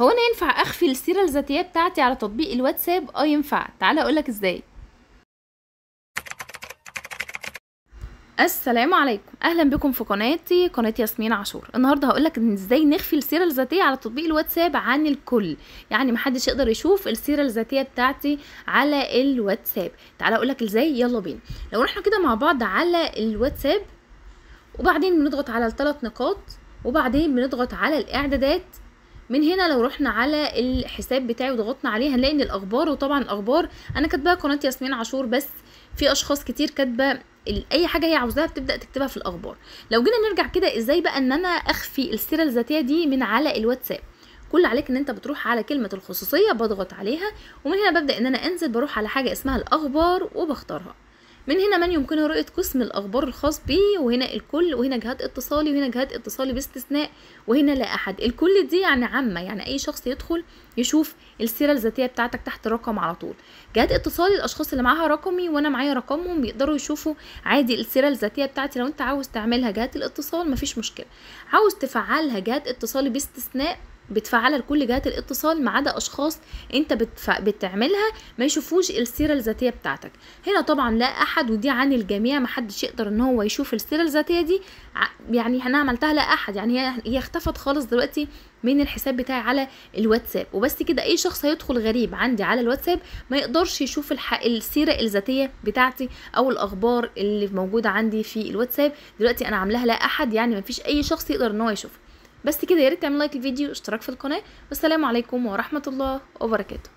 هو أنا ينفع أخفي السيرة الذاتية بتاعتي على تطبيق الواتساب؟ آه ينفع. تعالى أقولك إزاي. السلام عليكم. أهلا بكم في قناتي قناة ياسمين عاشور. النهارده هقولك إن إزاي نخفي السيرة الذاتية على تطبيق الواتساب عن الكل. يعني محدش يقدر يشوف السيرة الذاتية بتاعتي على الواتساب. تعالى أقولك إزاي. يلا بينا. لو رحنا كده مع بعض على الواتساب وبعدين بنضغط على الثلاث نقاط وبعدين بنضغط على الإعدادات من هنا لو رحنا على الحساب بتاعي وضغطنا عليه هنلاقي إن الأخبار وطبعا الأخبار أنا كاتباها قناة ياسمين عاشور بس في أشخاص كتير كاتبة أي حاجة هي عاوزاها بتبدأ تكتبها في الأخبار. لو جينا نرجع كده إزاي بقى إن أنا أخفي السيرة الذاتية دي من على الواتساب؟ كل عليك إن أنت بتروح على كلمة الخصوصية بضغط عليها ومن هنا ببدأ إن أنا أنزل بروح على حاجة اسمها الأخبار وبختارها. من هنا من يمكنه رؤية قسم الأخبار الخاص بي وهنا الكل وهنا جهات اتصالي وهنا جهات اتصالي باستثناء وهنا لا أحد. الكل دي يعني عامة يعني أي شخص يدخل يشوف السيرة الذاتية بتاعتك تحت رقم على طول. جهات اتصالي الأشخاص اللي معاها رقمي وأنا معايا رقمهم بيقدروا يشوفوا عادي السيرة الذاتية بتاعتي. لو أنت عاوز تعملها جهات الاتصال مفيش مشكلة. عاوز تفعلها جهات اتصالي باستثناء بتفعلها لكل جهات الاتصال ما عدا أشخاص أنت بتف... بتعملها ما يشوفوش السيرة الذاتية بتاعتك. هنا طبعا لا أحد ودي عن الجميع ما حدش يقدر إن هو يشوف السيرة الذاتية دي. يعني أنا عملتها لا أحد يعني هي اختفت خالص دلوقتي من الحساب بتاعي على الواتساب. وبس كده أي شخص هيدخل غريب عندي على الواتساب ما يقدرش يشوف الح... السيرة الذاتية بتاعتي أو الأخبار اللي موجودة عندي في الواتساب. دلوقتي أنا عاملاها لا أحد يعني ما فيش أي شخص يقدر إن هو يشوفها. بس كده يا ريت تعمل لايك الفيديو واشتراك في القناة. والسلام عليكم ورحمة الله وبركاته.